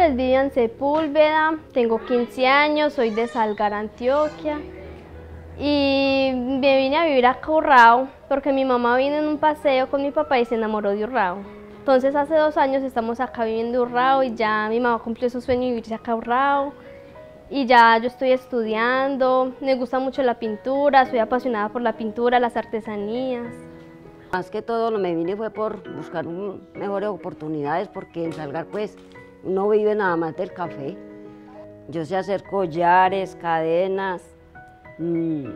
pues vivo en Sepúlveda, tengo 15 años, soy de Salgar, Antioquia. Y me vine a vivir a Urrao porque mi mamá vino en un paseo con mi papá y se enamoró de Urrao. Entonces hace dos años estamos acá viviendo Urrao y ya mi mamá cumplió su sueño de vivirse acá Urrao. Y ya yo estoy estudiando, me gusta mucho la pintura, soy apasionada por la pintura, las artesanías. Más que todo lo me vine fue por buscar mejores oportunidades porque en Salgar pues no vive nada más del café. Yo sé hacer collares, cadenas, mmm,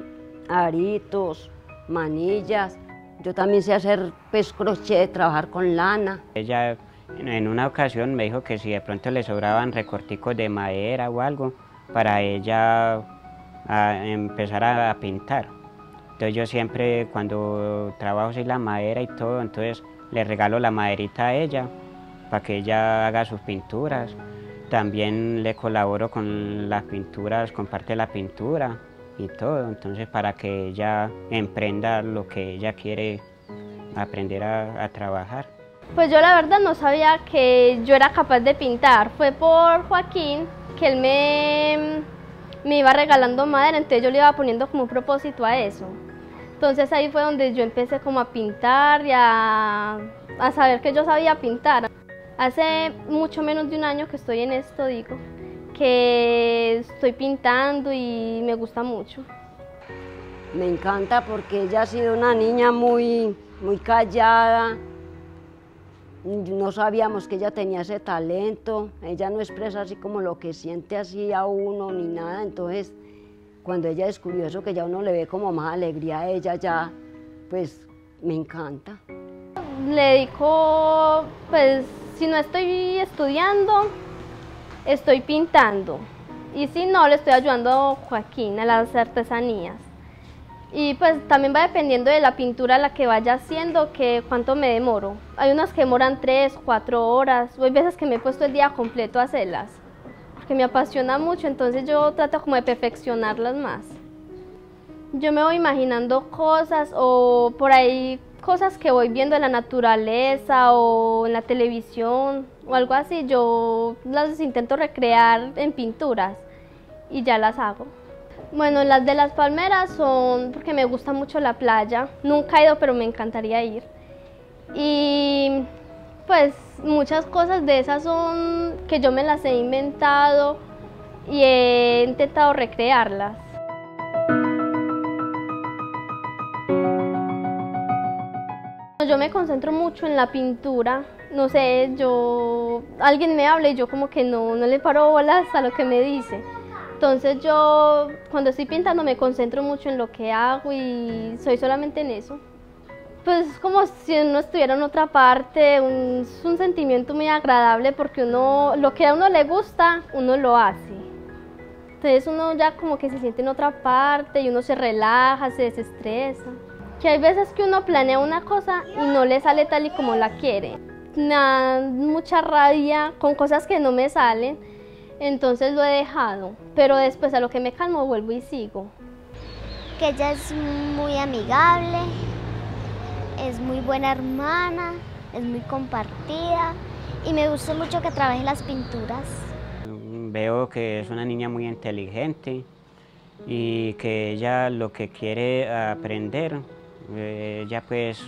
aritos, manillas. Yo también sé hacer pues crochet, trabajar con lana. Ella en una ocasión me dijo que si de pronto le sobraban recorticos de madera o algo, para ella a empezar a pintar. Entonces yo siempre cuando trabajo sin la madera y todo, entonces le regalo la maderita a ella para que ella haga sus pinturas. También le colaboro con las pinturas, comparte la pintura y todo, entonces para que ella emprenda lo que ella quiere aprender a, a trabajar. Pues yo la verdad no sabía que yo era capaz de pintar, fue por Joaquín que él me, me iba regalando madera, entonces yo le iba poniendo como un propósito a eso. Entonces ahí fue donde yo empecé como a pintar y a, a saber que yo sabía pintar. Hace mucho menos de un año que estoy en esto, digo, que estoy pintando y me gusta mucho. Me encanta porque ella ha sido una niña muy, muy callada, no sabíamos que ella tenía ese talento, ella no expresa así como lo que siente así a uno ni nada, entonces cuando ella descubrió eso, que ya uno le ve como más alegría a ella, ya pues me encanta. Le dedico, pues si no estoy estudiando, estoy pintando y si no, le estoy ayudando a Joaquín a las artesanías. Y pues también va dependiendo de la pintura la que vaya haciendo, que cuánto me demoro. Hay unas que demoran 3, 4 horas, o hay veces que me he puesto el día completo a hacerlas, porque me apasiona mucho, entonces yo trato como de perfeccionarlas más. Yo me voy imaginando cosas o por ahí cosas que voy viendo en la naturaleza o en la televisión o algo así, yo las intento recrear en pinturas y ya las hago. Bueno, las de las palmeras son porque me gusta mucho la playa. Nunca he ido, pero me encantaría ir. Y pues muchas cosas de esas son que yo me las he inventado y he intentado recrearlas. Yo me concentro mucho en la pintura, no sé, yo, alguien me habla y yo como que no, no le paro bolas a lo que me dice. Entonces yo cuando estoy pintando me concentro mucho en lo que hago y soy solamente en eso. Pues es como si uno estuviera en otra parte, un, es un sentimiento muy agradable porque uno, lo que a uno le gusta, uno lo hace. Entonces uno ya como que se siente en otra parte y uno se relaja, se desestresa. Que hay veces que uno planea una cosa y no le sale tal y como la quiere. Me da mucha rabia con cosas que no me salen entonces lo he dejado, pero después a lo que me calmo vuelvo y sigo. Que ella es muy amigable, es muy buena hermana, es muy compartida y me gusta mucho que trabaje las pinturas. Veo que es una niña muy inteligente y que ella lo que quiere aprender, ella pues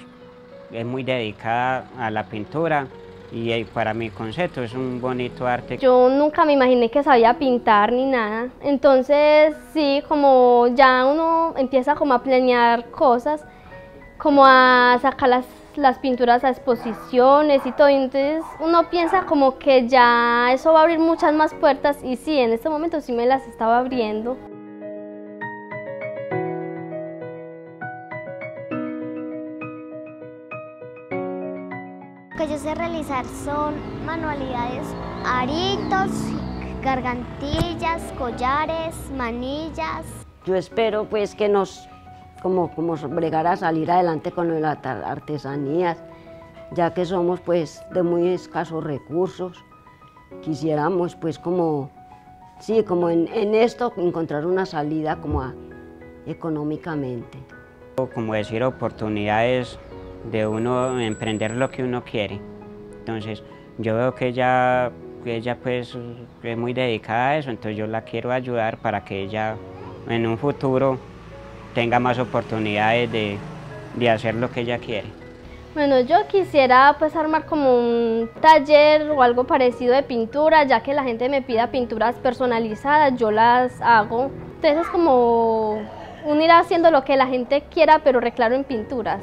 es muy dedicada a la pintura y para mi concepto es un bonito arte. Yo nunca me imaginé que sabía pintar ni nada, entonces sí, como ya uno empieza como a planear cosas, como a sacar las, las pinturas a exposiciones y todo, entonces uno piensa como que ya eso va a abrir muchas más puertas y sí, en este momento sí me las estaba abriendo. Que yo sé realizar son manualidades, aritos, gargantillas, collares, manillas. Yo espero pues que nos, como, como bregar a salir adelante con las artesanías, ya que somos pues de muy escasos recursos. Quisiéramos pues como, sí, como en, esto encontrar una salida como económicamente. Como decir, oportunidades de uno emprender lo que uno quiere. Entonces, yo veo que ella ella pues es muy dedicada a eso, entonces yo la quiero ayudar para que ella en un futuro tenga más oportunidades de, de hacer lo que ella quiere. Bueno, yo quisiera pues armar como un taller o algo parecido de pintura, ya que la gente me pida pinturas personalizadas, yo las hago. Entonces es como unir haciendo lo que la gente quiera, pero reclaro en pinturas.